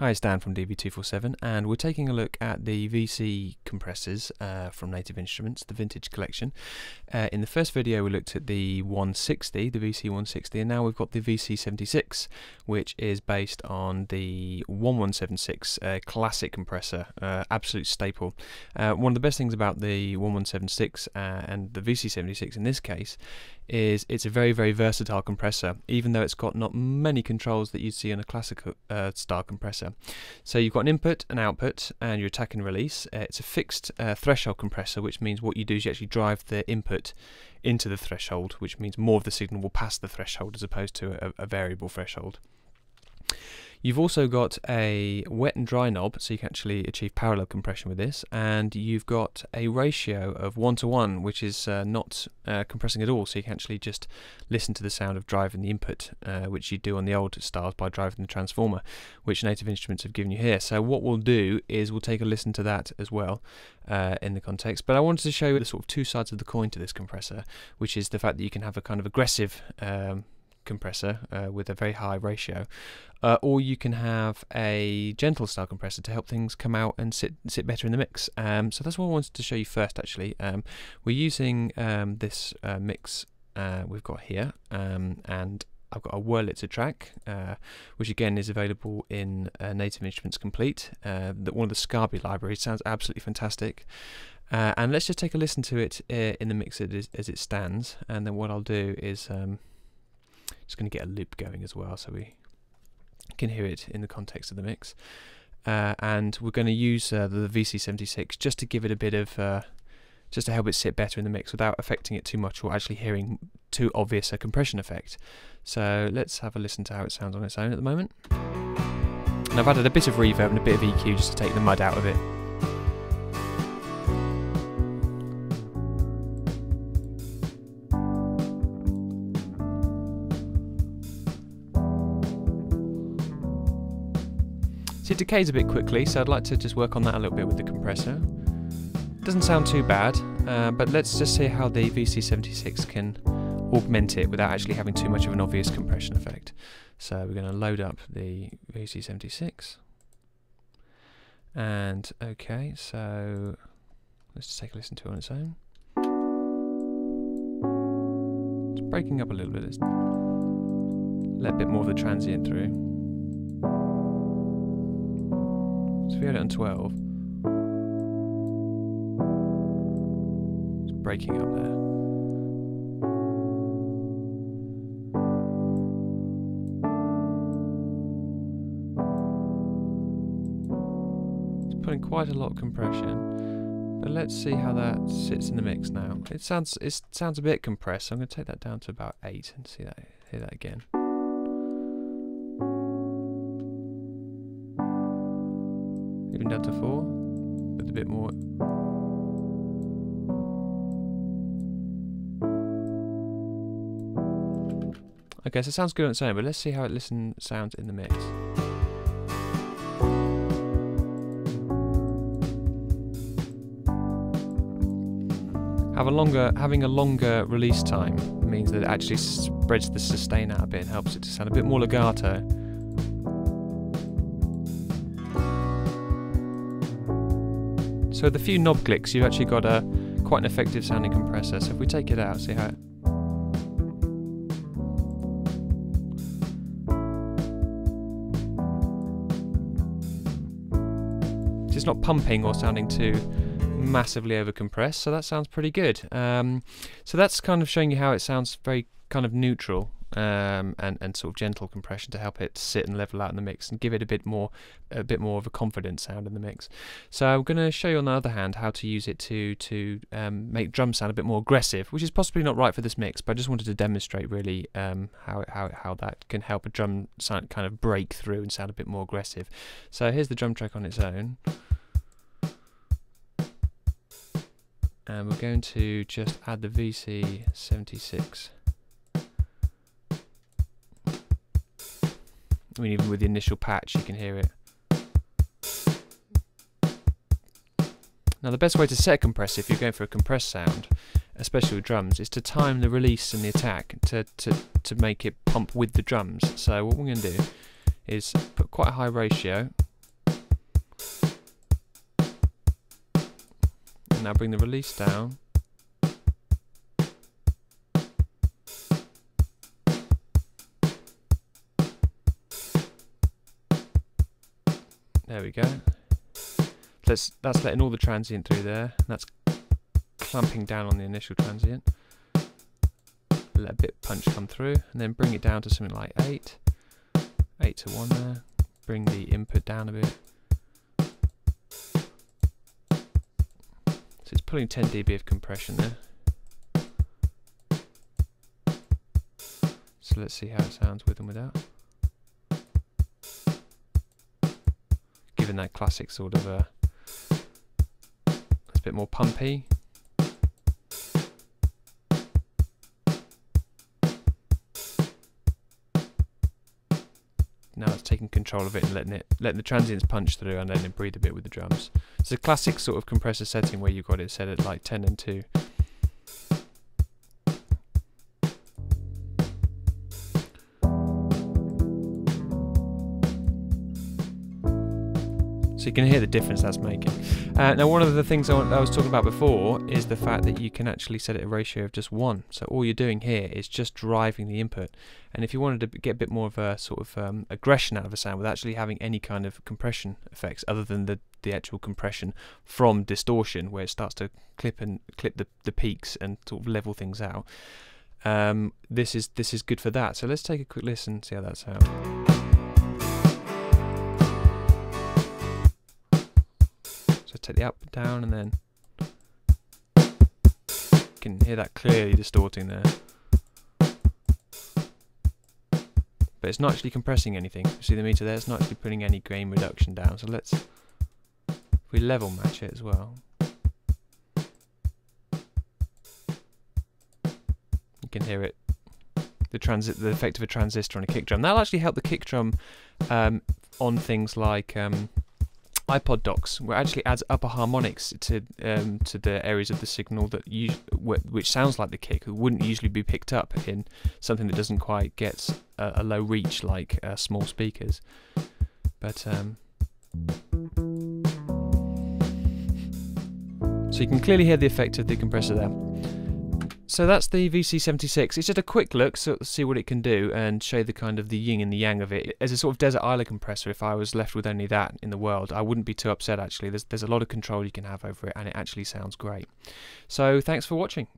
Hi, it's Dan from DV247 and we're taking a look at the VC compressors uh, from Native Instruments, the vintage collection. Uh, in the first video we looked at the 160, the VC160, and now we've got the VC76 which is based on the 1176 uh, classic compressor, uh, absolute staple. Uh, one of the best things about the 1176 uh, and the VC76 in this case is it's a very very versatile compressor even though it's got not many controls that you'd see on a classical style compressor compressor. So you've got an input, an output, and your attack and release. Uh, it's a fixed uh, threshold compressor, which means what you do is you actually drive the input into the threshold, which means more of the signal will pass the threshold as opposed to a, a variable threshold. You've also got a wet and dry knob, so you can actually achieve parallel compression with this, and you've got a ratio of 1 to 1, which is uh, not uh, compressing at all, so you can actually just listen to the sound of driving the input, uh, which you do on the old styles by driving the transformer, which Native Instruments have given you here. So what we'll do is we'll take a listen to that as well uh, in the context, but I wanted to show you the sort of two sides of the coin to this compressor, which is the fact that you can have a kind of aggressive um, compressor uh, with a very high ratio, uh, or you can have a gentle style compressor to help things come out and sit sit better in the mix. Um, so that's what I wanted to show you first. Actually, um, we're using um, this uh, mix uh, we've got here, um, and I've got a Wurlitzer track, uh, which again is available in uh, Native Instruments Komplete, uh, one of the Scarbee libraries. Sounds absolutely fantastic. Uh, and let's just take a listen to it uh, in the mix as, as, it stands, and then what I'll do is um, just going to get a loop going as well so we can hear it in the context of the mix. Uh, and we're going to use uh, the VC76 just to give it a bit of, uh, just to help it sit better in the mix without affecting it too much or actually hearing too obvious a compression effect. So let's have a listen to how it sounds on its own at the moment. And I've added a bit of reverb and a bit of EQ just to take the mud out of it. So it decays a bit quickly, so I'd like to just work on that a little bit with the compressor. Doesn't sound too bad, uh, but let's just see how the VC76 can augment it without actually having too much of an obvious compression effect. So we're going to load up the VC76. And okay, so let's just take a listen to it on its own. It's breaking up a little bit. Let a bit more of the transient through. So if we had it on 12, it's breaking up there. It's putting quite a lot of compression. But let's see how that sits in the mix now. It sounds it sounds a bit compressed, so I'm going to take that down to about 8 and see that hear that again. A bit more Okay, so it sounds good on its own, but let's see how it listen sounds in the mix. Have a longer, having a longer release time means that it actually spreads the sustain out a bit and helps it to sound a bit more legato. So with a few knob clicks, you've actually got a quite an effective sounding compressor. So if we take it out, see how it it's not pumping or sounding too massively over compressed so that sounds pretty good um, so that's kind of showing you how it sounds very kind of neutral um, and and sort of gentle compression to help it sit and level out in the mix and give it a bit more a bit more of a confident sound in the mix. So I'm going to show you on the other hand how to use it to to um, make drums sound a bit more aggressive, which is possibly not right for this mix, but I just wanted to demonstrate really um, how how how that can help a drum sound kind of break through and sound a bit more aggressive. So here's the drum track on its own. And we're going to just add the VC76 I mean, even with the initial patch, you can hear it. Now, the best way to set a compressor if you're going for a compressed sound, especially with drums, is to time the release and the attack to, to, to make it pump with the drums. So what we're going to do is put quite a high ratio. And now bring the release down There we go. That's, that's letting all the transient through there. That's clamping down on the initial transient. Let a bit punch come through, and then bring it down to something like 8. 8 to 1 there. Bring the input down a bit. So it's pulling 10 dB of compression there. So let's see how it sounds with and without. Given that classic sort of a, uh, it's a bit more pumpy. now it's taking control of it and letting it letting the transients punch through and then breathe a bit with the drums. It's a classic sort of compressor setting where you've got it set at like 10 and 2. So you can hear the difference that's making. Uh, now one of the things I, I, was talking about before is the fact that you can actually set it a ratio of just one. So all you're doing here is just driving the input. And if you wanted to get a bit more of a sort of um, aggression out of a sound without actually having any kind of compression effects other than the, the actual compression from distortion where it starts to clip and clip the, the peaks and sort of level things out. Um, this is this is good for that. So let's take a quick listen, see how that sounds. Take the up down and then you can hear that clearly distorting there. But it's not actually compressing anything. You see the meter there? It's not actually putting any gain reduction down. So let's, if we level match it as well. You can hear it the transit the effect of a transistor on a kick drum. That'll actually help the kick drum um, on things like um, iPod docks, where it actually adds upper harmonics to um, to the areas of the signal that you, which sounds like the kick, wouldn't usually be picked up in something that doesn't quite get a, a low reach like uh, small speakers. But um, so you can clearly hear the effect of the compressor there. So that's the VC76. It's just a quick look so see what it can do and show the kind of the yin and the yang of it. As a sort of desert island compressor, if I was left with only that in the world, I wouldn't be too upset actually. There's, there's a lot of control you can have over it and it actually sounds great. So thanks for watching.